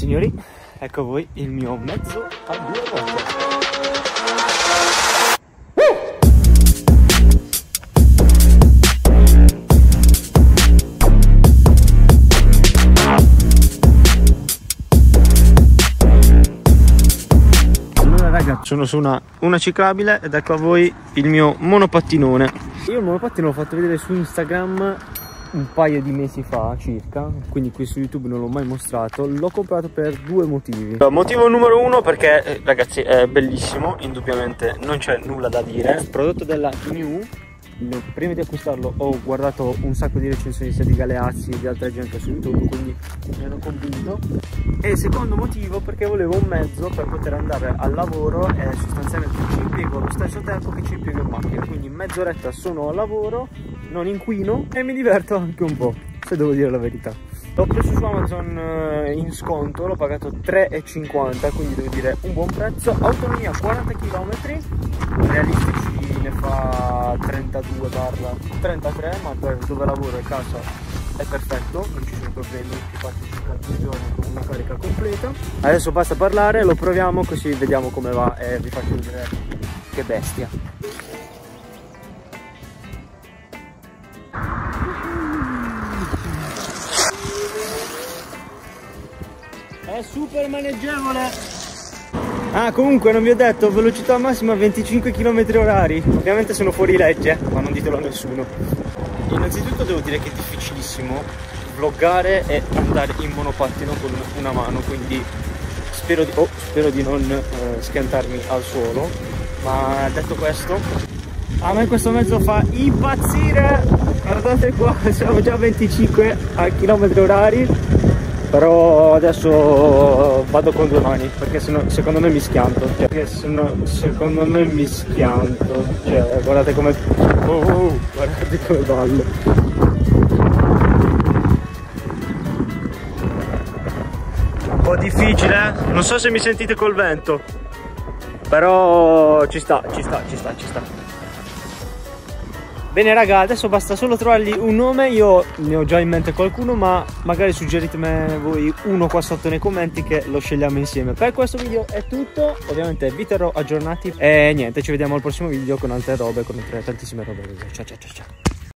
Signori, ecco a voi il mio mezzo a due ruote. Sono su una, una ciclabile ed ecco a voi il mio monopattinone. Io il monopattino l'ho fatto vedere su Instagram un paio di mesi fa circa, quindi qui su YouTube non l'ho mai mostrato, l'ho comprato per due motivi. Motivo numero uno perché eh, ragazzi è bellissimo, indubbiamente non c'è nulla da dire. Prodotto della New prima di acquistarlo ho guardato un sacco di recensioni sia di Galeazzi e di altra gente su YouTube, quindi mi hanno convinto. E secondo motivo perché volevo un mezzo per poter andare al lavoro e sostanzialmente ci impiego allo stesso tempo che ci impiego in macchina, quindi mezz'oretta sono al lavoro, non inquino e mi diverto anche un po', se devo dire la verità. L'ho preso su Amazon eh, in sconto, l'ho pagato 3,50, quindi devo dire un buon prezzo, autonomia 40 km, realistici ne fa 32 barra 33 ma per dove lavoro e casa è perfetto non ci sono problemi infatti 50 giorni con una carica completa. Adesso basta parlare lo proviamo così vediamo come va e vi faccio vedere che bestia super maneggevole Ah, comunque non vi ho detto, velocità massima 25 km orari. Ovviamente sono fuori legge, ma non ditelo a nessuno. Innanzitutto devo dire che è difficilissimo vloggare e andare in monopattino con una mano, quindi spero di, oh, spero di non eh, schiantarmi al suolo. Ma detto questo, a me questo mezzo fa impazzire. Guardate qua, siamo già a 25 km orari però adesso vado con due mani perché sennò, secondo me mi schianto. Cioè, perché sennò, secondo me mi schianto. Cioè guardate come oh, oh, guardate come ballo. Un po' difficile eh? non so se mi sentite col vento. Però ci sta ci sta ci sta ci sta Bene raga, adesso basta solo trovargli un nome, io ne ho già in mente qualcuno, ma magari suggeritemi voi uno qua sotto nei commenti che lo scegliamo insieme. Per questo video è tutto, ovviamente vi terrò aggiornati e niente, ci vediamo al prossimo video con altre robe, con altre tantissime robe. Ciao ciao ciao ciao.